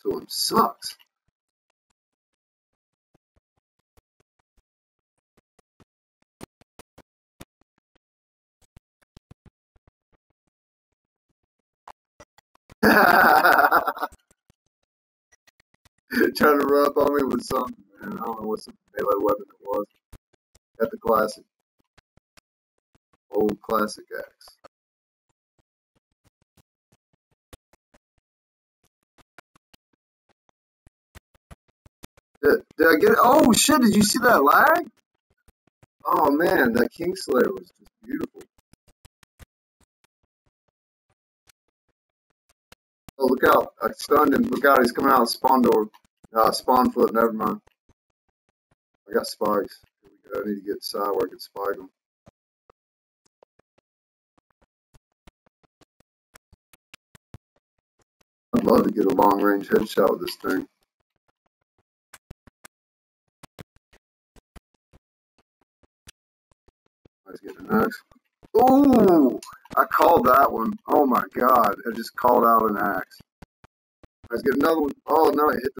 to him. Sucks. Trying to run up on me with some, man, I don't know what some melee weapon it was. Got the classic. Old classic axe. Did, did I get it? Oh shit, did you see that lag? Oh man, that Kingslayer was just beautiful. Oh, look out. I stunned him. Look out, he's coming out of spawn door. Uh, spawn flip, never mind. I got spikes. Here we go. I need to get side where I can spike them. I'd love to get a long range headshot with this thing. Let's get an axe. Ooh! I called that one. Oh my god. I just called out an axe. Let's get another one. Oh no, it hit the